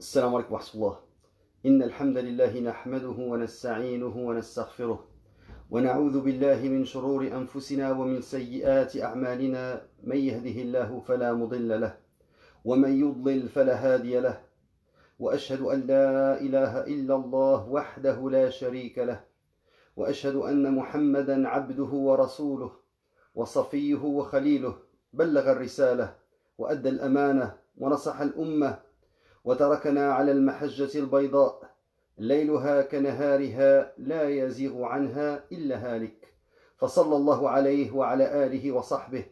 السلام عليكم ورحمة الله. إن الحمد لله نحمده ونستعينه ونستغفره ونعوذ بالله من شرور أنفسنا ومن سيئات أعمالنا. من يهده الله فلا مضل له ومن يضلل فلا هادي له وأشهد أن لا إله إلا الله وحده لا شريك له وأشهد أن محمدا عبده ورسوله وصفيه وخليله. بلغ الرسالة وأدى الأمانة ونصح الأمة وتركنا على المحجة البيضاء ليلها كنهارها لا يزيغ عنها إلا هالك. فصلى الله عليه وعلى آله وصحبه.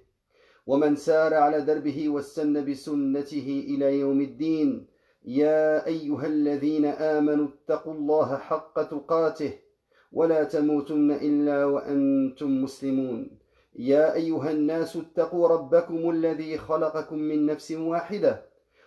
ومن سار على دربه واستنى بسنته إلى يوم الدين يا أيها الذين آمنوا اتقوا الله حق تقاته ولا تموتن إلا وأنتم مسلمون. يا أيها الناس اتقوا ربكم الذي خلقكم من نفس واحدة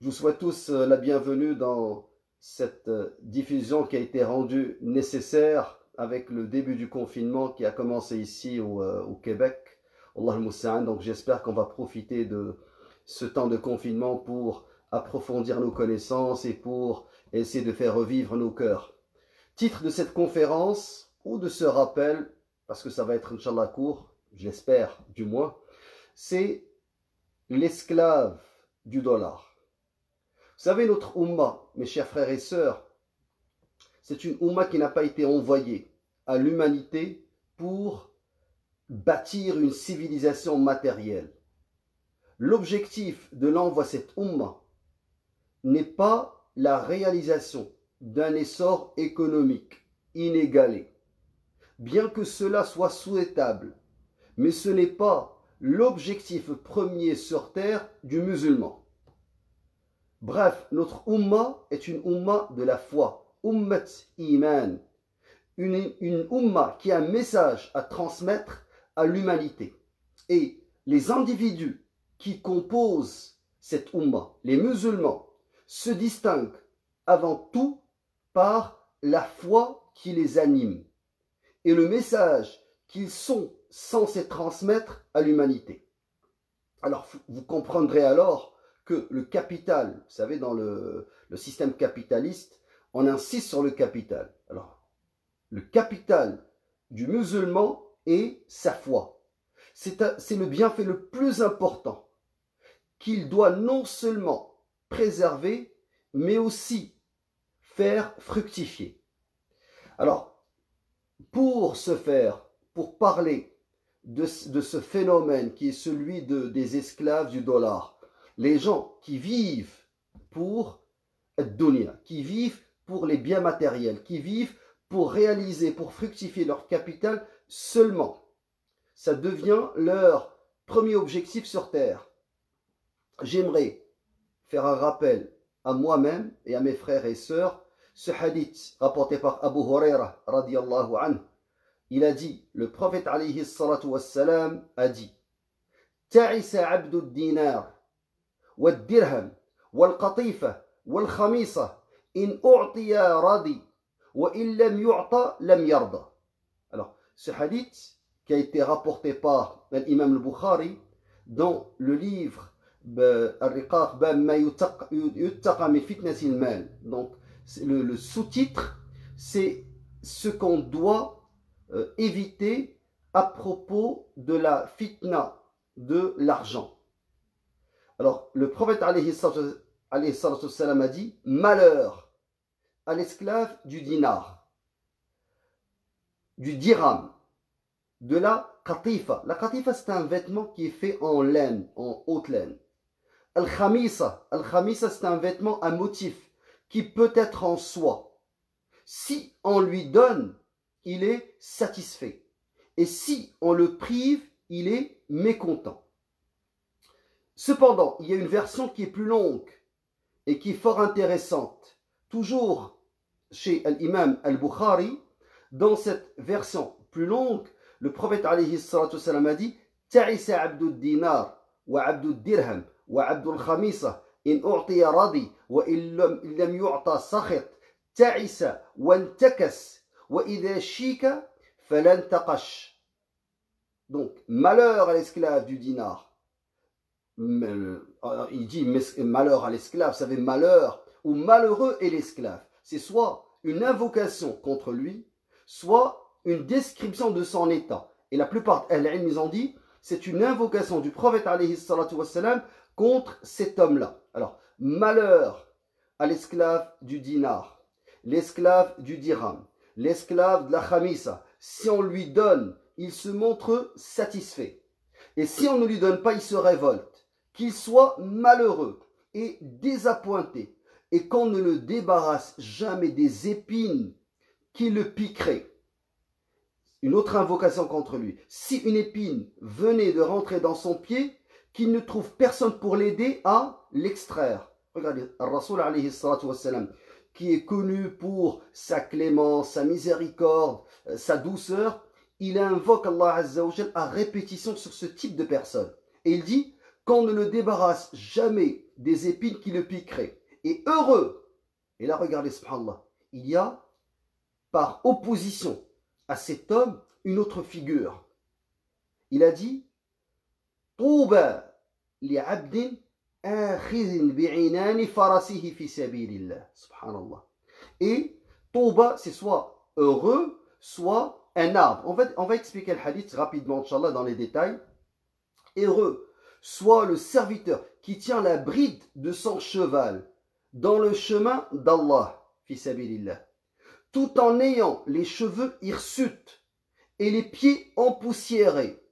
Je vous souhaite tous la bienvenue dans cette diffusion qui a été rendue nécessaire avec le début du confinement qui a commencé ici au, au Québec. Donc j'espère qu'on va profiter de ce temps de confinement pour approfondir nos connaissances et pour essayer de faire revivre nos cœurs. Titre de cette conférence ou de ce rappel, parce que ça va être Inch'Allah court, je l'espère du moins, c'est l'esclave du dollar. Vous savez, notre Ummah, mes chers frères et sœurs, c'est une Ummah qui n'a pas été envoyée à l'humanité pour bâtir une civilisation matérielle. L'objectif de l'envoi cette Ummah n'est pas la réalisation d'un essor économique inégalé, bien que cela soit souhaitable, mais ce n'est pas l'objectif premier sur terre du musulman. Bref, notre Ummah est une Ummah de la foi, Ummat Iman, une, une Ummah qui a un message à transmettre à l'humanité. Et les individus qui composent cette Ummah, les musulmans, se distinguent avant tout par la foi qui les anime et le message qu'ils sont censés transmettre à l'humanité. Alors, vous comprendrez alors le capital, vous savez, dans le, système capitaliste, on insiste sur le capital. Alors, le capital du musulman est sa foi. C'est le bienfait le plus important qu'il doit non seulement préserver, mais aussi faire fructifier. Alors, pour ce faire, pour parler de, ce phénomène qui est celui de, des esclaves du dollar, les gens qui vivent pour dunya, qui vivent pour les biens matériels, qui vivent pour réaliser, pour fructifier leur capital seulement. Ça devient leur premier objectif sur Terre. J'aimerais faire un rappel à moi-même et à mes frères et sœurs ce hadith rapporté par Abu Huraira radiallahu anhu. Il a dit, le prophète alayhi a dit, Ta'isa dinar والدرهم والقطيفة والخميصة إن أعطي رضي وإن لم يعطى لم يرضى Alors, ce hadith qui a été rapporté par l'imam al-Bukhari dans le livre Al-Riqaq ma yuttaqa min fitnati al-mal. Donc, le, le sous-titre, c'est ce qu'on doit euh, éviter à propos de la fitna de l'argent. Alors, le prophète a dit Malheur à l'esclave du dinar, du dirham, de la katifa. La katifa, c'est un vêtement qui est fait en laine, en haute laine. Al-khamisa, al-khamisa, c'est un vêtement à motif qui peut être en soie. Si on lui donne, il est satisfait. Et si on le prive, il est mécontent. Cependant, il y a une version qui est plus longue et qui est fort intéressante toujours chez l'imam al-Bukhari, dans cette version plus longue, le prophète alayhi a dit Ta'isa abdul dinar wa abdul dirham wa abdul khamisa in u'tiya radi wa illam yu'ta sakhit ta'isa wa intakas wa idha shika falan. Donc, malheur à l'esclave du dinar. Euh, il dit malheur à l'esclave, ça veut malheur ou malheureux est l'esclave. C'est soit une invocation contre lui, soit une description de son état. Et la plupart ils ont dit, c'est une invocation du prophète wassalam, contre cet homme-là. Alors, malheur à l'esclave du dinar, l'esclave du dirham, l'esclave de la khamisa. Si on lui donne, il se montre satisfait. Et si on ne lui donne pas, il se révolte. Qu'il soit malheureux et désappointé et qu'on ne le débarrasse jamais des épines qui le piqueraient. Une autre invocation contre lui. Si une épine venait de rentrer dans son pied, qu'il ne trouve personne pour l'aider à l'extraire. Regardez, Rasul alayhi qui est connu pour sa clémence, sa miséricorde, euh, sa douceur, il invoque Allah à répétition sur ce type de personne. Et il dit qu'on ne le débarrasse jamais des épines qui le piqueraient. Et heureux, et là regardez, subhanallah, il y a par opposition à cet homme une autre figure. Il a dit Touba li abdin farasihi fi sabilillah. Subhanallah. Et Touba, c'est soit heureux, soit un arbre. On va, on va expliquer le hadith rapidement, Inch'Allah, dans les détails. Heureux, soit le serviteur qui tient la bride de son cheval dans le chemin d'Allah, tout en ayant les cheveux hirsutes et les pieds empoussiérés,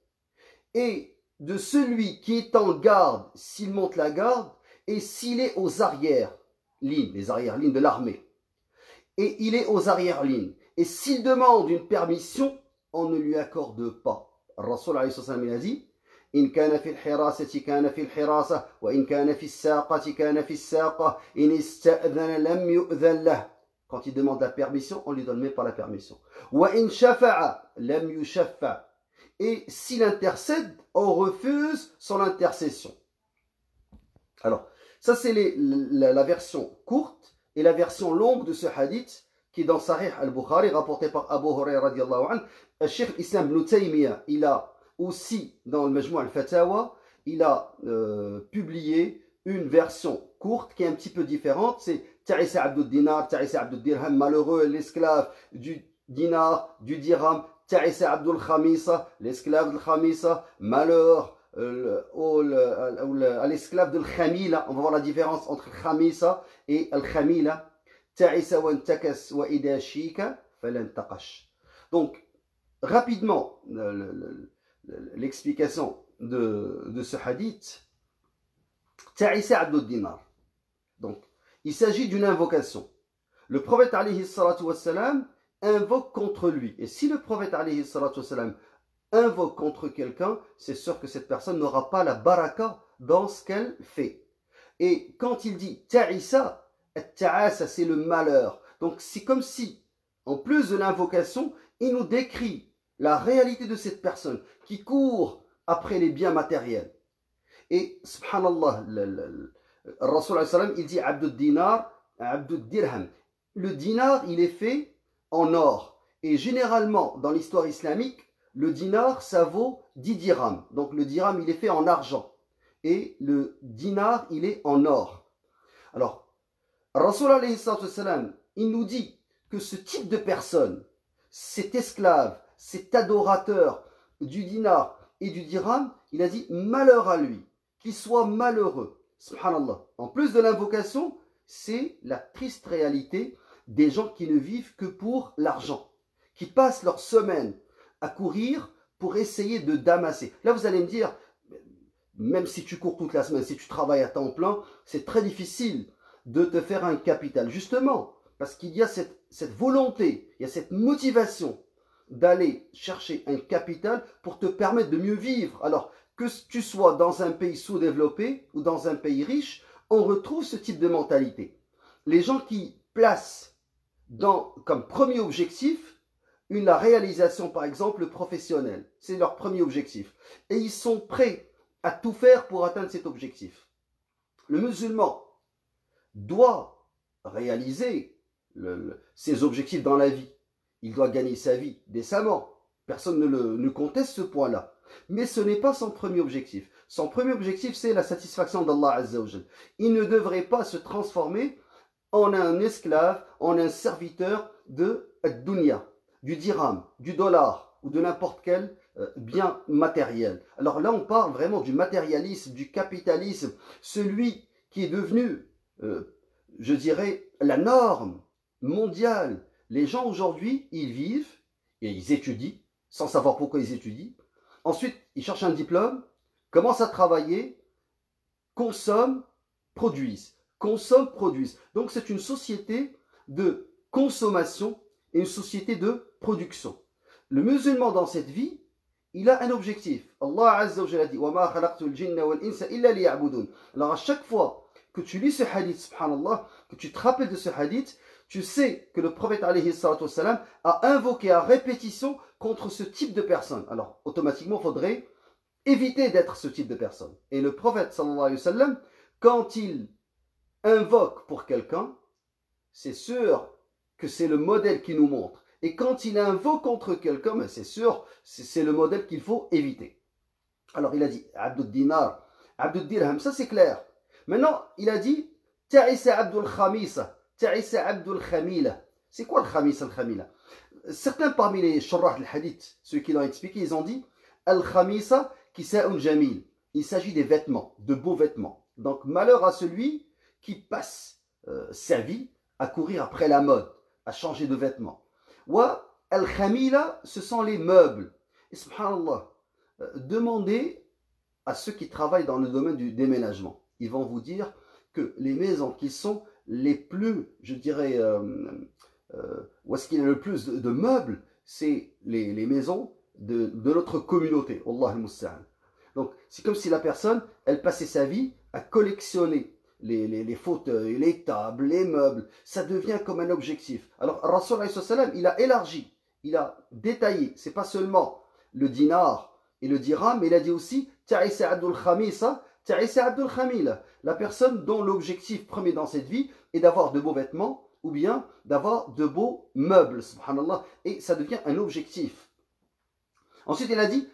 et de celui qui est en garde s'il monte la garde, et s'il est aux arrières-lignes, les arrières-lignes de l'armée, et il est aux arrières-lignes, et s'il demande une permission, on ne lui accorde pas. Rasul a dit إن كان في الحراسة كان في الحراسة وإن كان في الساقة كان في الساقة إن استأذن لم يؤذن له Quand il demande la permission, on ne lui donne même pas la permission. وإن شفع لم يشفع Et s'il intercède, on refuse son intercession. Alors, ça c'est la, la version courte et la version longue de ce hadith qui est dans Sahih al-Bukhari, rapporté par Abu Hurairah radiallahu anhu. Cheikh Islam ibn Taymiyyah, il a aussi dans le Majmou al-Fatawa, il a euh, publié une version courte qui est un petit peu différente. C'est Ta'isa Abdul Dinar, Ta'isa Abdul Dirham, malheureux, l'esclave du dinar, du dirham, Ta'isa Abdul Khamisa, l'esclave de Khamisa, malheur à l'esclave de Khamila. On va voir la différence entre Khamisa et Al-Khamila. Ta'isa wa wa. Donc, rapidement, l'explication de, ce hadith, Ta'isa Abdul Dinar. Donc, il s'agit d'une invocation. Le prophète alayhi wassalam, invoque contre lui. Et si le prophète alayhi wassalam, invoque contre quelqu'un, c'est sûr que cette personne n'aura pas la baraka dans ce qu'elle fait. Et quand il dit Ta'isa, Ta'asa, c'est le malheur. Donc c'est comme si, en plus de l'invocation, il nous décrit la réalité de cette personne qui court après les biens matériels. Et subhanallah, le, Rasul il dit Abdul dinar, Abdul dirham. Le dinar, il est fait en or. Et généralement, dans l'histoire islamique, le dinar, ça vaut 10 dirhams. Donc le dirham, il est fait en argent. Et le dinar, il est en or. Alors, Rasul il nous dit que ce type de personne, cet esclave, cet adorateur du dinar et du dirham, il a dit malheur à lui, qu'il soit malheureux. Subhanallah. En plus de l'invocation, c'est la triste réalité des gens qui ne vivent que pour l'argent, qui passent leur semaine à courir pour essayer de damasser. Là, vous allez me dire, même si tu cours toute la semaine, si tu travailles à temps plein, c'est très difficile de te faire un capital. Justement, parce qu'il y a cette, cette volonté, il y a cette motivation d'aller chercher un capital pour te permettre de mieux vivre. Alors, que tu sois dans un pays sous-développé ou dans un pays riche, on retrouve ce type de mentalité. Les gens qui placent dans, comme premier objectif une, réalisation, par exemple, professionnelle. C'est leur premier objectif. Et ils sont prêts à tout faire pour atteindre cet objectif. Le musulman doit réaliser ses objectifs dans la vie. Il doit gagner sa vie décemment. Personne ne, le, conteste ce point-là. Mais ce n'est pas son premier objectif. Son premier objectif, c'est la satisfaction d'Allah Azzawajal. Il ne devrait pas se transformer en un esclave, en un serviteur de dunya, du dirham, du dollar ou de n'importe quel euh, bien matériel. Alors là, on parle vraiment du matérialisme, du capitalisme, celui qui est devenu, euh, je dirais, la norme mondiale. Les gens aujourd'hui, ils vivent et ils étudient, sans savoir pourquoi ils étudient. Ensuite, ils cherchent un diplôme, commencent à travailler, consomment, produisent. Consomment, produisent. Donc c'est une société de consommation et une société de production. Le musulman dans cette vie, il a un objectif. Allah Azza wa dit Alors à chaque fois que tu lis ce hadith, subhanallah, que tu te rappelles de ce hadith, tu sais que le prophète a invoqué à répétition contre ce type de personne. Alors automatiquement, il faudrait éviter d'être ce type de personne. Et le prophète sallallahu alayhi quand il invoque pour quelqu'un, c'est sûr que c'est le modèle qui nous montre. Et quand il invoque contre quelqu'un, ben, c'est sûr, c'est le modèle qu'il faut éviter. Alors il a dit Abdul Dinar, Abdul Dirham, ça c'est clair. Maintenant, il a dit Ta'isa Abdul Khamisa. C'est quoi le Khamis al-Khamila Certains parmi les shurrah al-Hadith, ceux qui l'ont expliqué, ils ont dit Al-Khamisa kisa'un jamil. Il s'agit des vêtements, de beaux vêtements. Donc malheur à celui qui passe euh, sa vie à courir après la mode, à changer de vêtements. Wa al-khamila, ce sont les meubles. Et subhanallah, euh, demandez à ceux qui travaillent dans le domaine du déménagement. Ils vont vous dire que les maisons qui sont les plus, je dirais, euh, euh, où est-ce qu'il a le plus de, meubles, c'est les, maisons de, notre communauté. Allah al Donc, c'est comme si la personne, elle passait sa vie à collectionner les, fauteuils, les tables, les meubles, ça devient comme un objectif. Alors, Rasul il a élargi, il a détaillé, c'est pas seulement le dinar et le dirham, mais il a dit aussi Abdul Khamisa, Abdul Khamil, la personne dont l'objectif premier dans cette vie est d'avoir de beaux vêtements ou bien d'avoir de beaux meubles, subhanallah, et ça devient un objectif. Ensuite, il a dit.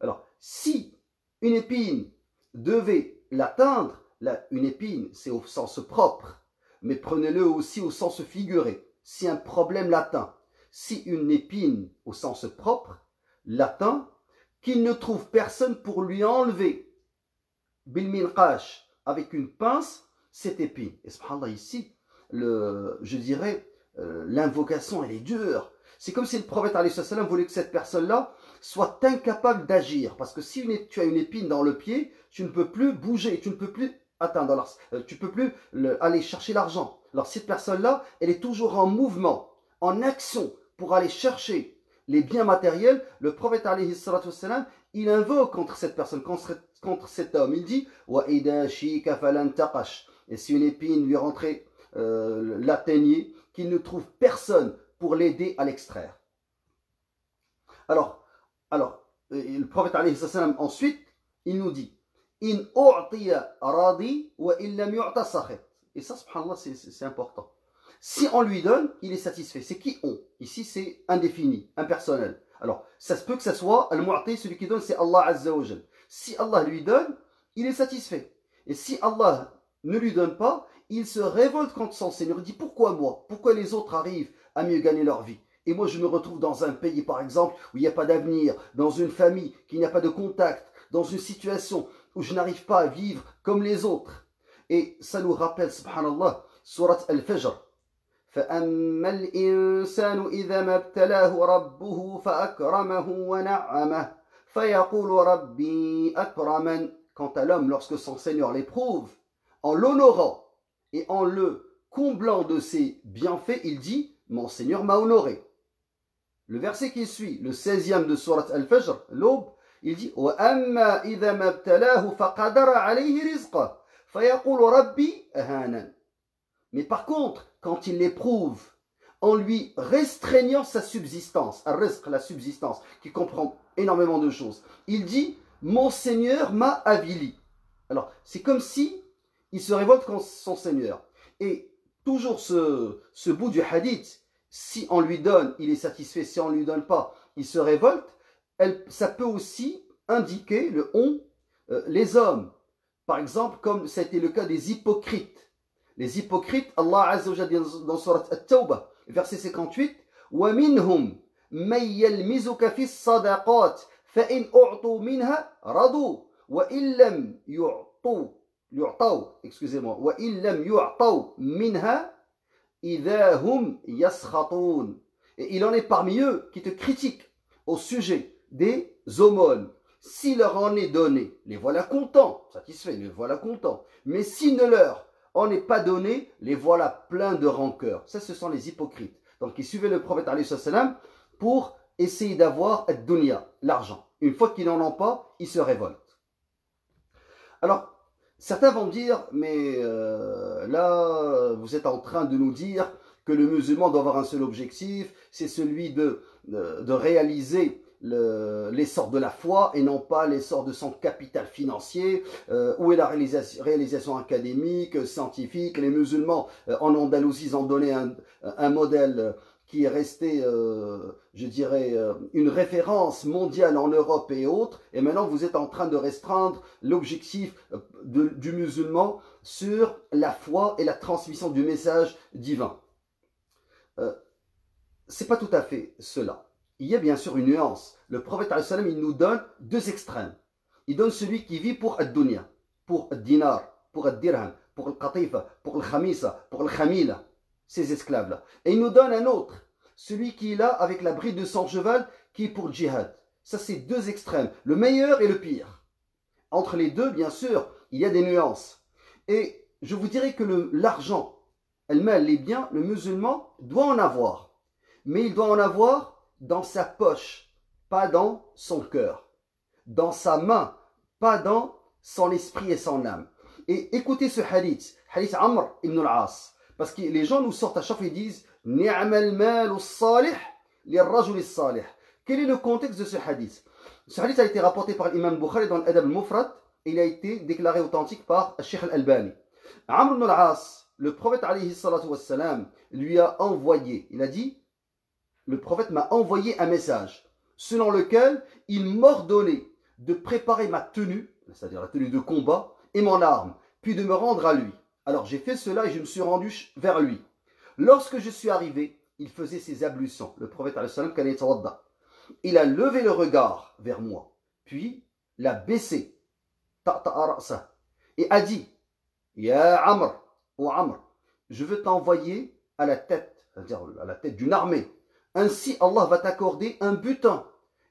Alors, si une épine devait l'atteindre, une épine, c'est au sens propre, mais prenez-le aussi au sens figuré. Si un problème l'atteint, si une épine au sens propre l'atteint, qu'il ne trouve personne pour lui enlever, bilminqash, avec une pince, cette épine. Et subhanallah, ici, le, je dirais, euh, l'invocation, elle est dure. C'est comme si le prophète voulait que cette personne-là soit incapable d'agir. Parce que si tu as une épine dans le pied, tu ne peux plus bouger, tu ne peux plus atteindre, euh, tu peux plus aller chercher l'argent. Alors cette personne-là, elle est toujours en mouvement, en action pour aller chercher les biens matériels. Le prophète il invoque contre cette personne, contre, cet homme. Il dit Et si une épine lui rentrait, euh, l'atteignait, qu'il ne trouve personne pour l'aider à l'extraire. Alors, alors, le prophète ensuite, il nous dit In radi wa Et ça, c'est important. Si on lui donne, il est satisfait. C'est qui on? Ici, c'est indéfini, impersonnel. Alors, ça se peut que ce soit al-mu'ti, celui qui donne, c'est Allah Azza wa Si Allah lui donne, il est satisfait. Et si Allah ne lui donne pas, il se révolte contre son Seigneur. Il dit pourquoi moi? Pourquoi les autres arrivent à mieux gagner leur vie? Et moi, je me retrouve dans un pays, par exemple, où il n'y a pas d'avenir, dans une famille qui n'a pas de contact, dans une situation où je n'arrive pas à vivre comme les autres. Et ça nous rappelle, subhanallah, surat Al-Fajr. فأما الإنسان إذا ما ابتلاه ربه فأكرمه ونعمه فيقول ربي أكرمن Quant à l'homme, lorsque son Seigneur l'éprouve, en l'honorant et en le comblant de ses bienfaits, il dit Mon Seigneur m'a honoré. Le verset qui suit, le 16e de Surat Al-Fajr, l'aube, il dit فيقول ربي أهانا mais par contre, quand il l'éprouve en lui restreignant sa subsistance, la subsistance, qui comprend énormément de choses, il dit Mon Seigneur m'a avili. Alors, c'est comme si il se révolte contre son Seigneur. Et toujours ce, bout du hadith, si on lui donne, il est satisfait, si on ne lui donne pas, il se révolte, ça peut aussi indiquer le on, euh, les hommes. Par exemple, comme été le cas des hypocrites Les hypocrites, Allah Azza wa dit dans Surat At-Tawbah, verset 58, وَمِنْهُمْ مَنْ يَلْمِزُكَ فِي الصَّدَقَاتِ فَإِنْ أُعْطُوا مِنْهَا رَضُوا وَإِنْ لَمْ يُعْطُوا يُعْطَوْا excusez-moi وَإِنْ لَمْ يُعْطَوْا مِنْهَا إِذَا هُمْ يَسْخَطُونَ Et il en est parmi eux qui te critiquent au sujet des aumônes. S'il leur en est donné, les voilà contents, satisfaits, les voilà contents. Mais s'il ne leur en est pas donné, les voilà pleins de rancœur. Ça, ce sont les hypocrites. Donc, ils suivaient le prophète pour essayer d'avoir dunya, l'argent. Une fois qu'ils n'en ont pas, ils se révoltent. Alors, certains vont dire, mais euh, là, vous êtes en train de nous dire que le musulman doit avoir un seul objectif, c'est celui de réaliser l'essor de la foi et non pas l'essor de son capital financier, euh, où est la réalisation, académique, euh, scientifique? Les musulmans euh, en Andalousie ont donné un, modèle qui est resté, je dirais, une référence mondiale en Europe et autres. Et maintenant, vous êtes en train de restreindre l'objectif du musulman sur la foi et la transmission du message divin. C'est pas tout à fait cela il y a bien sûr une nuance. Le prophète il nous donne deux extrêmes. Il donne celui qui vit pour ad-dunya, pour ad-dinar, pour ad-dirham, pour le qatifa, pour le khamisa, pour le khamila, ces esclaves-là. Et il nous donne un autre, celui qui est là avec la bride de son cheval, qui est pour djihad. Ça, c'est deux extrêmes, le meilleur et le pire. Entre les deux, bien sûr, il y a des nuances. Et je vous dirais que l'argent, elle met les biens, le musulman doit en avoir. Mais il doit en avoir dans sa poche, pas dans son cœur, dans sa main, pas dans son esprit et son âme. Et écoutez ce hadith, hadith Amr ibn al-As, parce que les gens nous sortent à chaque fois, ils disent Quel est le contexte de ce hadith? Ce hadith a été rapporté par l'imam Bukhari dans l'Adab al-Mufrad. Il a été déclaré authentique par Sheikh al-Albani. Amr ibn al-As, le prophète lui a envoyé, il a dit le prophète m'a envoyé un message selon lequel il m'ordonnait de préparer ma tenue, c'est-à-dire la tenue de combat, et mon arme, puis de me rendre à lui. Alors j'ai fait cela et je me suis rendu vers lui. Lorsque je suis arrivé, il faisait ses ablutions. Le prophète il a levé le regard vers moi, puis l'a baissé et a dit Ya Amr, ou Amr, je veux t'envoyer à la tête, c'est-à-dire à la tête d'une armée ainsi, Allah va t'accorder un butin.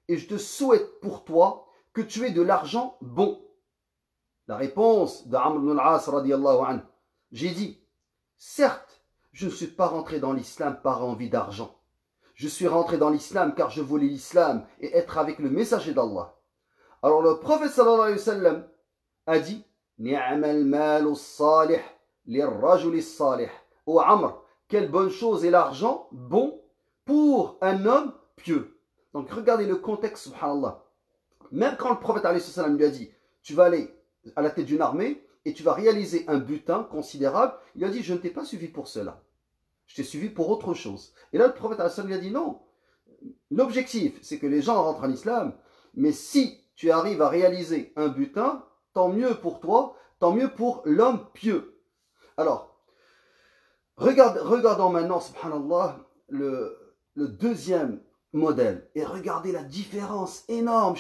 Et je te souhaite pour toi que tu aies de l'argent bon. La réponse d'Amr ibn al-As anhu. J'ai dit, certes, je ne suis pas rentré dans l'islam par envie d'argent. Je suis rentré dans l'islam car je voulais l'islam et être avec le messager d'Allah. Alors le prophète sallallahu alayhi wa a dit, Ni'amal malu salih lirrajuli salih. Oh Amr, quelle bonne chose est l'argent bon pour un homme pieux. Donc regardez le contexte, subhanallah. Même quand le prophète lui a dit, tu vas aller à la tête d'une armée et tu vas réaliser un butin considérable, il a dit, je ne t'ai pas suivi pour cela. Je t'ai suivi pour autre chose. Et là, le prophète lui a dit, non. L'objectif, c'est que les gens rentrent en islam, mais si tu arrives à réaliser un butin, tant mieux pour toi, tant mieux pour l'homme pieux. Alors, regardons maintenant, subhanallah, le, le deuxième modèle. Et regardez la différence énorme.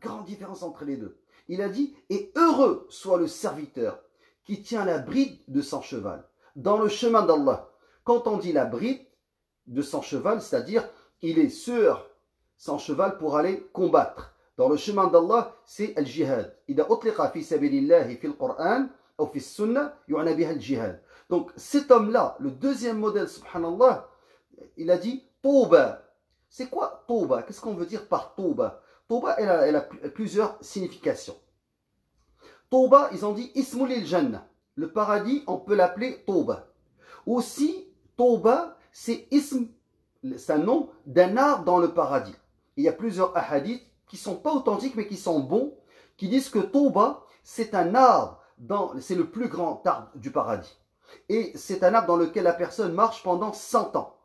Grande différence entre les deux. Il a dit, et heureux soit le serviteur qui tient la bride de son cheval dans le chemin d'Allah. Quand on dit la bride de son cheval, c'est-à-dire il est sur son cheval pour aller combattre. Dans le chemin d'Allah, c'est le jihad. Donc cet homme-là, le deuxième modèle, subhanallah, il a dit Touba. C'est quoi Touba Qu'est-ce qu'on veut dire par Touba Touba, elle a, plusieurs significations. Toba, ils ont dit Ismulil Jannah. Le paradis, on peut l'appeler Toba. Aussi, Toba, c'est ism, un nom d'un arbre dans le paradis. Il y a plusieurs hadiths qui sont pas authentiques mais qui sont bons, qui disent que Toba, c'est un arbre, c'est le plus grand arbre du paradis. Et c'est un arbre dans lequel la personne marche pendant 100 ans.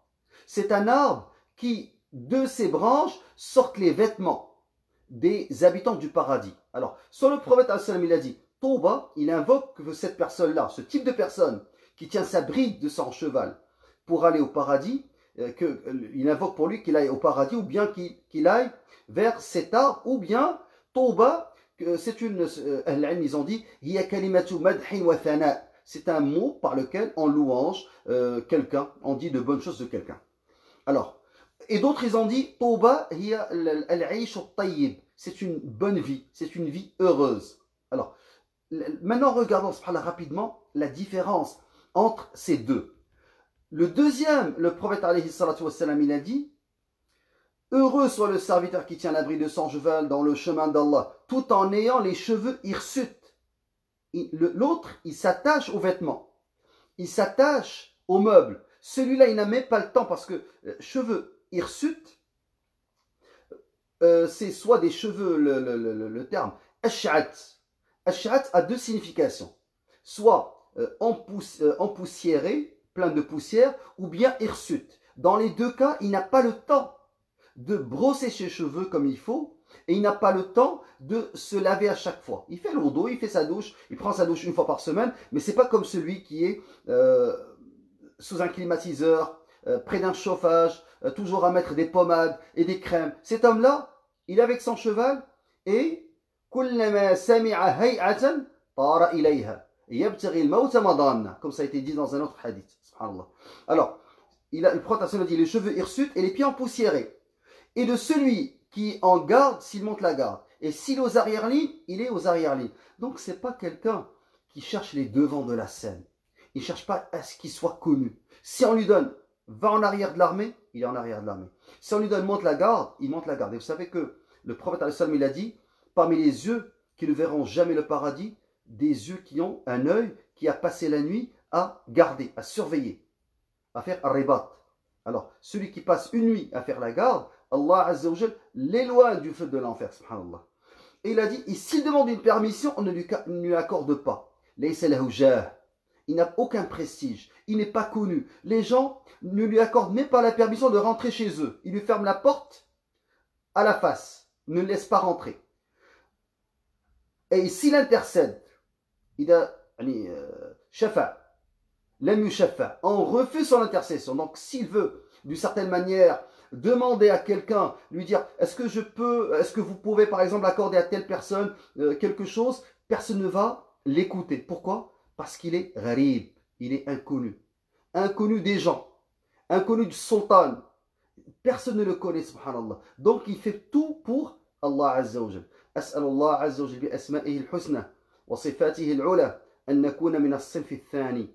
C'est un arbre qui, de ses branches, sortent les vêtements des habitants du paradis. Alors, sur le prophète, il a dit, Toba, il invoque que cette personne-là, ce type de personne, qui tient sa bride de son cheval pour aller au paradis, euh, que, euh, il invoque pour lui qu'il aille au paradis ou bien qu'il aille vers cet arbre ou bien Toba, c'est une, euh, ils ont dit, c'est un mot par lequel on louange quelqu'un, on dit de bonnes choses de quelqu'un. Alors, et d'autres ils ont dit, Toba, c'est une bonne vie, c'est une vie heureuse. Alors, maintenant regardons rapidement la différence entre ces deux. Le deuxième, le prophète alayhi wassalam, il a dit Heureux soit le serviteur qui tient l'abri de son cheval dans le chemin d'Allah, tout en ayant les cheveux hirsutes. L'autre, il s'attache aux vêtements, il s'attache aux meubles. Celui-là, il n'a même pas le temps parce que euh, cheveux hirsutes, euh, c'est soit des cheveux, le, terme ash'at. Ash'at a deux significations. Soit euh, empoussiéré, plein de poussière, ou bien hirsute. Dans les deux cas, il n'a pas le temps de brosser ses cheveux comme il faut, et il n'a pas le temps de se laver à chaque fois. Il fait l'eau il fait sa douche, il prend sa douche une fois par semaine, mais c'est pas comme celui qui est euh, sous un climatiseur, euh, près d'un chauffage, euh, toujours à mettre des pommades et des crèmes. Cet homme-là, il est avec son cheval et comme ça a été dit dans un autre hadith. Alors, il, a, prend dit les cheveux hirsutes et les pieds empoussiérés. Et de celui qui en garde s'il monte la garde. Et s'il est aux arrière-lignes, il est aux arrière-lignes. Donc c'est pas quelqu'un qui cherche les devants de la scène. Il cherche pas à ce qu'il soit connu. Si on lui donne va en arrière de l'armée, il est en arrière de l'armée. Si on lui donne monte la garde, il monte la garde. Et vous savez que le prophète il a dit, parmi les yeux qui ne verront jamais le paradis, des yeux qui ont un œil qui a passé la nuit à garder, à surveiller, à faire ribat. Alors, celui qui passe une nuit à faire la garde, Allah l'éloigne du feu de l'enfer. Et il a dit, s'il demande une permission, on ne lui, lui accorde pas. Il n'a aucun prestige, il n'est pas connu. Les gens ne lui accordent même pas la permission de rentrer chez eux. Ils lui ferment la porte à la face, ne le laissent pas rentrer. Et s'il intercède, il a euh, shafa, on refuse son intercession. Donc s'il veut, d'une certaine manière, demander à quelqu'un, lui dire, est-ce que je peux, est-ce que vous pouvez par exemple accorder à telle personne euh, quelque chose, personne ne va l'écouter. Pourquoi Parce qu'il est gharib, il est inconnu. Inconnu des gens, inconnu du sultan. Personne ne le connaît, subhanallah. Donc il fait tout pour Allah Azza wa أسأل الله عز وجل بأسمائه الحسنى وصفاته العلى أن نكون من الصنف الثاني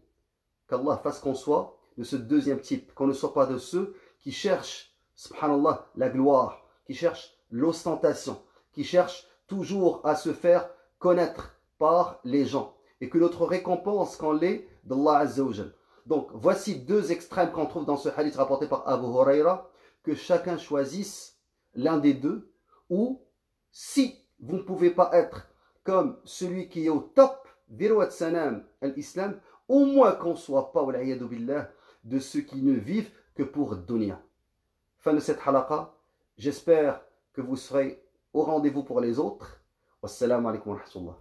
qu'Allah fasse qu'on soit de ce deuxième type, qu'on ne soit pas de ceux qui cherchent, subhanallah, la gloire, qui cherchent l'ostentation, qui cherchent toujours à se faire connaître par les gens, et que notre récompense qu'en l'est d'Allah Azzawajal. Donc, voici deux extrêmes qu'on trouve dans ce hadith rapporté par Abu Huraira, que chacun choisisse l'un des deux, ou si vous ne pouvez pas être comme celui qui est au top, Sanam, l'islam, au moins qu'on ne soit pas, billah, de ceux qui ne vivent que pour dunya. Fin de cette halaqa. J'espère que vous serez au rendez-vous pour les autres. Wassalamu alaikum wa.